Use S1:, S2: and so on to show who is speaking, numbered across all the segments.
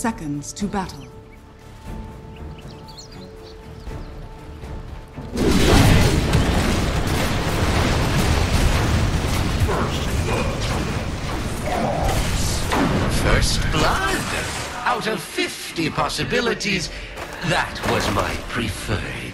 S1: 30 seconds to battle.
S2: First blood. Out of 50 possibilities, that was my preferred.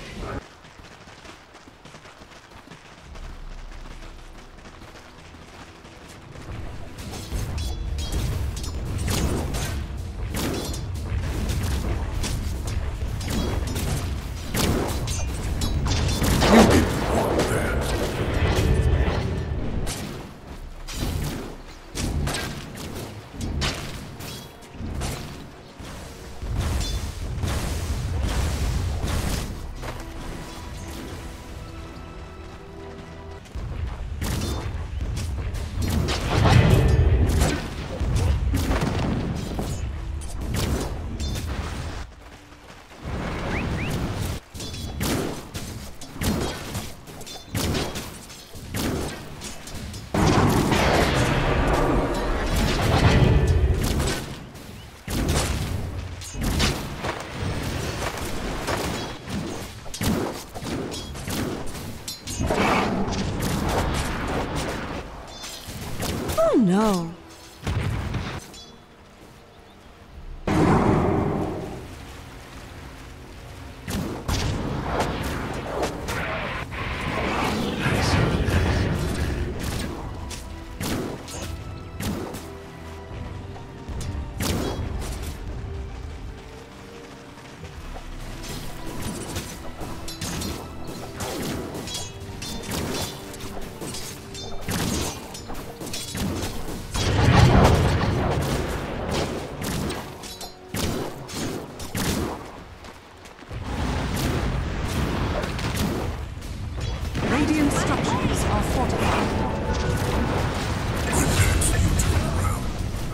S1: Structures are fortified.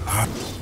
S3: I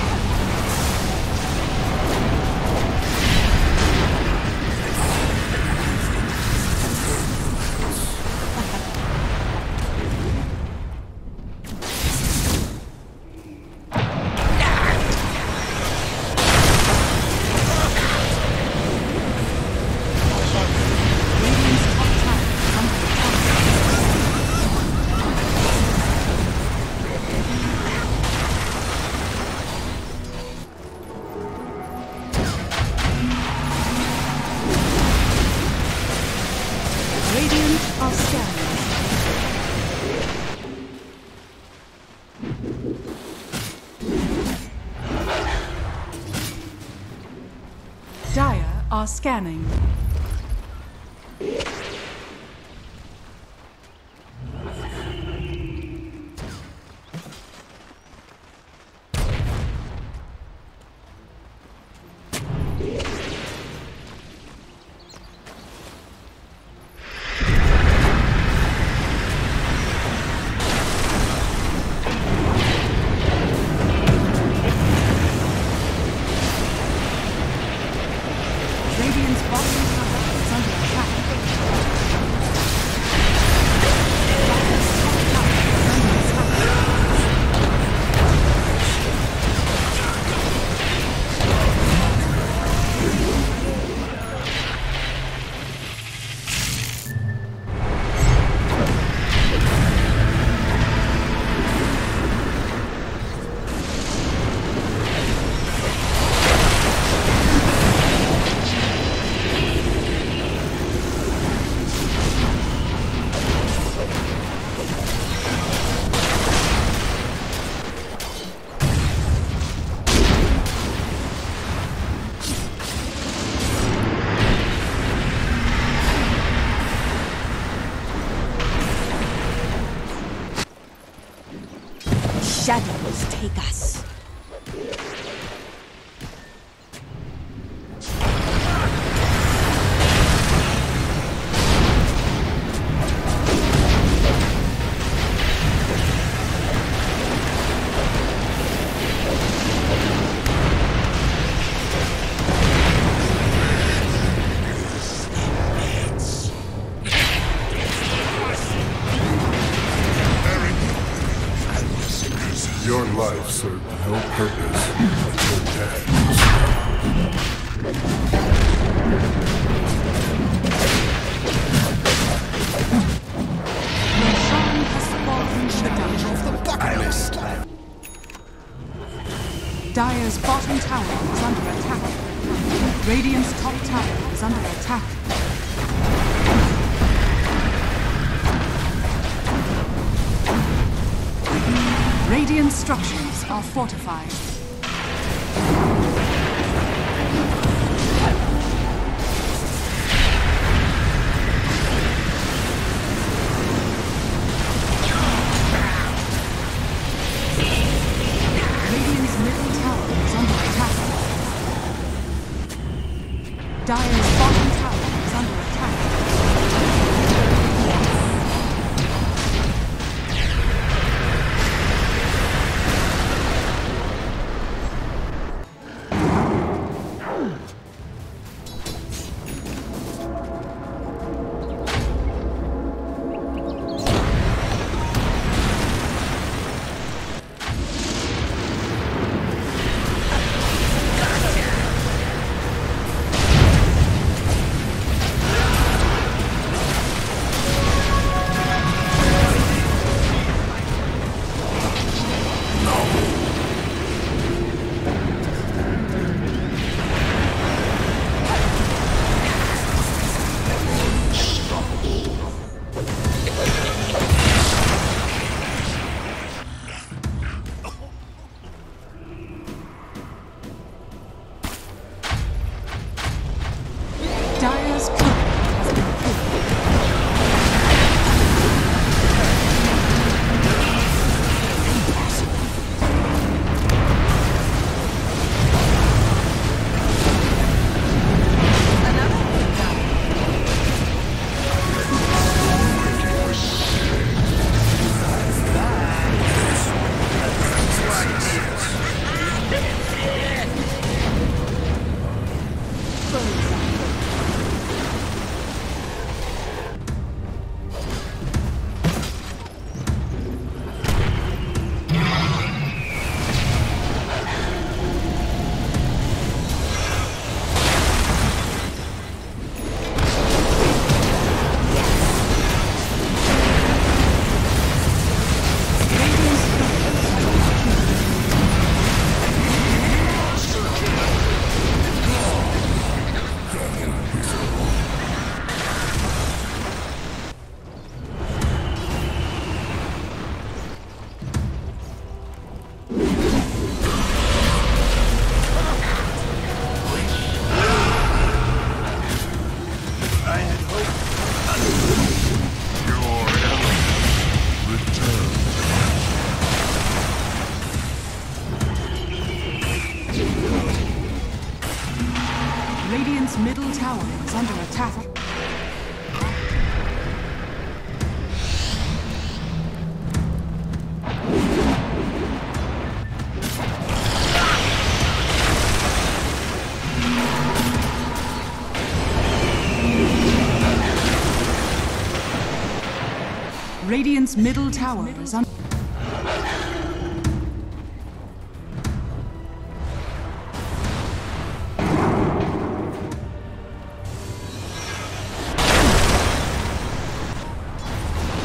S1: are scanning. Dire's bottom tower is under attack. Radiant's top tower is under attack. Radiant structures are fortified. 看。Is under attack. Radiant's middle tower is under.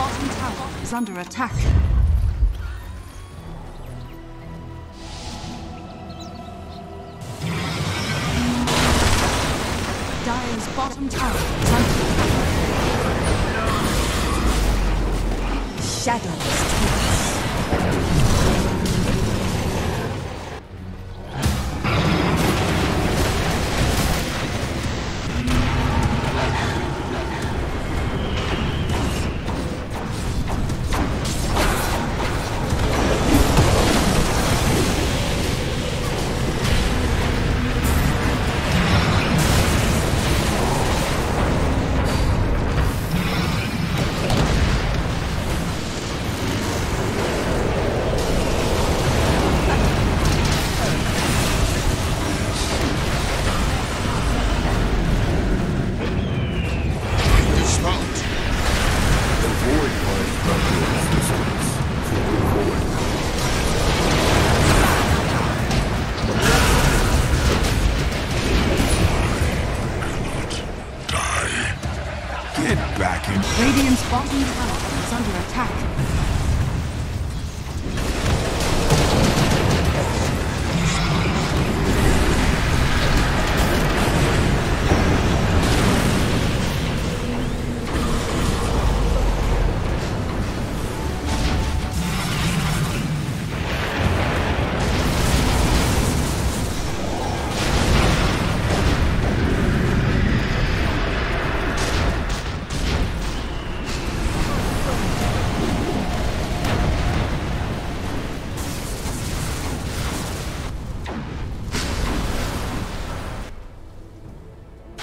S1: bottom tower is under attack. Dire's bottom tower is under
S4: Shadows
S5: Get back in.
S1: Radiant's bottom tower is under attack.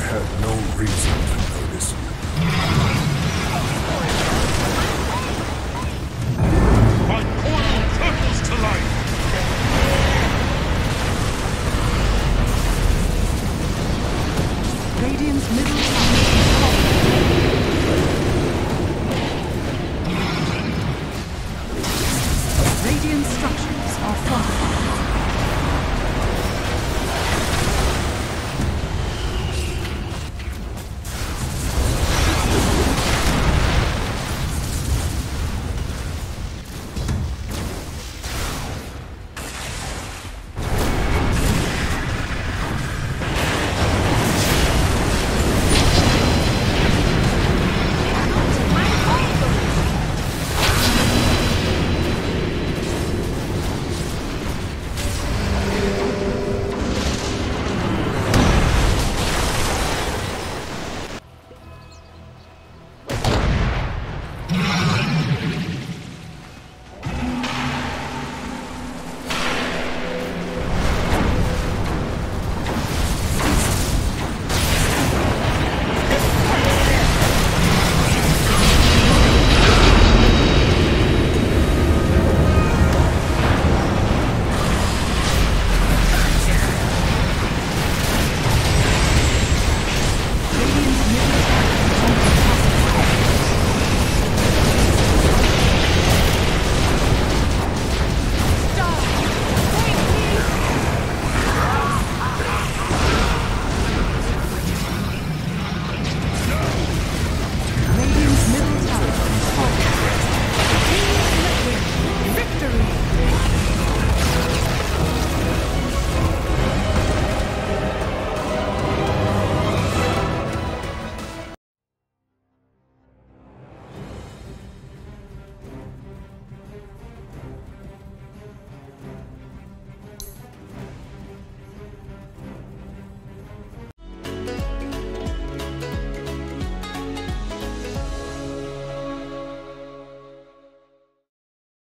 S1: had no reason